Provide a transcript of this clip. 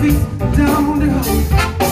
feet down the hole.